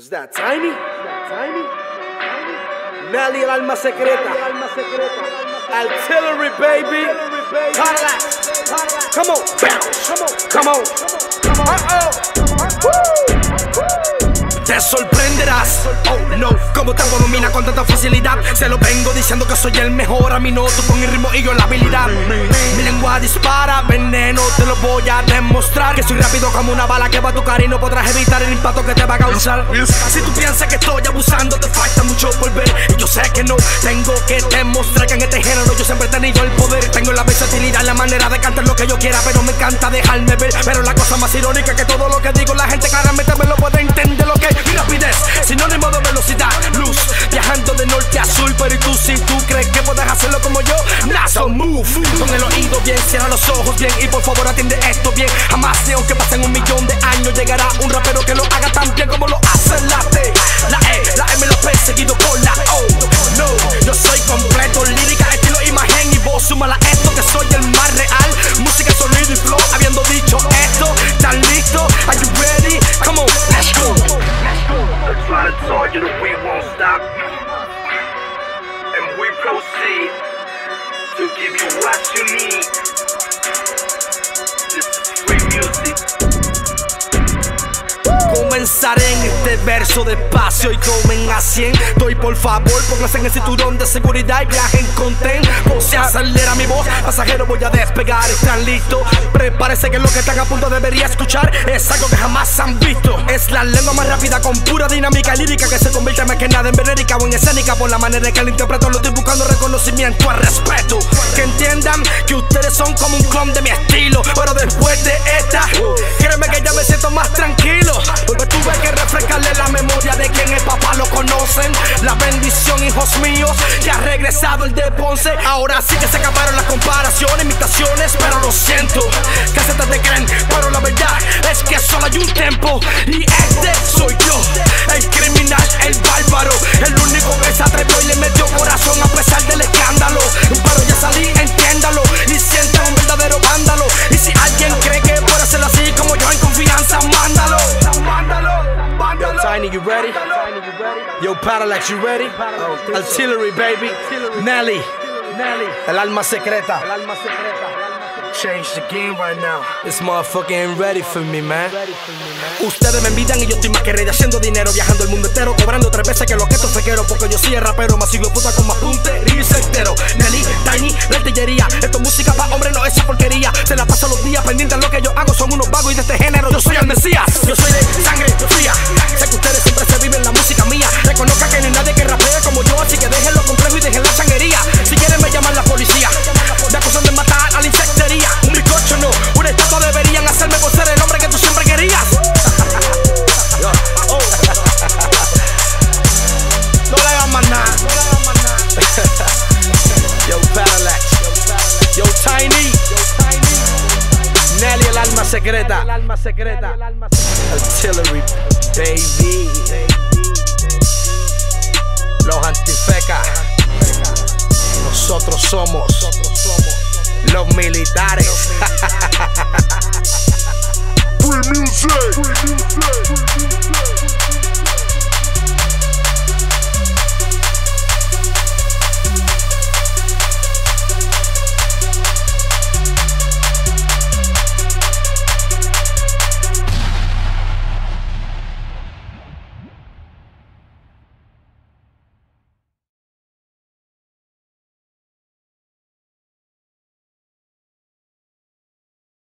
Is that Tiny? Tiny? Nelly, el alma secreta. Artillery, baby. Come on, bounce. Come on. Uh-oh. Te sorprenderás, oh no, como te domina con tanta facilidad. Se lo vengo diciendo que soy el mejor. A mí no, tú pon el ritmo y yo la habilidad. Dispara veneno, te lo voy a demostrar. Que soy rápido como una bala que va a tocar y no podrás evitar el impacto que te va a causar. Si tú piensas que estoy abusando, te falta mucho por ver. Y yo sé que no, tengo que demostrar que en este género yo siempre he tenido el poder. Tengo la versatilidad, la manera de cantar lo que yo quiera, pero me encanta dejarme ver. Pero la cosa más irónica que todo lo que digo, la gente claramente me lo puede entender lo que rapidez, sinónimo de velocidad, los ojos bien y por favor atiende esto bien. Jamás aunque pasen un millón de años llegará un rapero que lo haga tan bien como lo hace la T, la E, la M, la P seguido este verso despacio y tomen a 100 Doy por favor, pónganse en el cinturón de seguridad y viajen con Se acelera mi voz, pasajero voy a despegar. ¿Están listos? Prepárese que lo que están a punto debería escuchar Es algo que jamás han visto. Es la lengua más rápida con pura dinámica lírica Que se convierte más que nada en venérica o en escénica Por la manera en que el interpreto. Lo estoy buscando reconocimiento al respeto. Que entiendan que ustedes son como un clon de mi estilo Pero después de esta, créeme que ya hijos míos, que ha regresado el de Ponce. Ahora sí que se acabaron las comparaciones, imitaciones, pero lo siento. Se te creen, pero la verdad es que solo hay un tiempo. Y este soy yo, el criminal, el bárbaro. El único que se atrevió y le metió corazón a pesar del escándalo. Pero ya salí, entiéndalo. Y sientan un verdadero vándalo. Y si alguien cree que puede hacerlo así como yo en confianza, mándalo. Yo, Tiny, you ready? Yo, Parallax, you ready? Artillery, baby. Nelly. El alma secreta. Change the game right now. This motherfucker ain't ready for me, man. Ustedes me envidian y yo estoy más que ready haciendo dinero, viajando el mundo entero, cobrando tres veces que lo que estos fequeros. Porque yo soy el rapero más sigo puta con más puntería y certero. Nelly, Tiny, la artillería. Esto es música pa' hombre, no esa porquería. Se la pasa los días pendientes lo que yo hago, son unos vagos y de este género. Yo soy el Mesías, yo soy de Nelly, el alma secreta. Artillery, baby. Los antifecas. Nosotros somos los militares.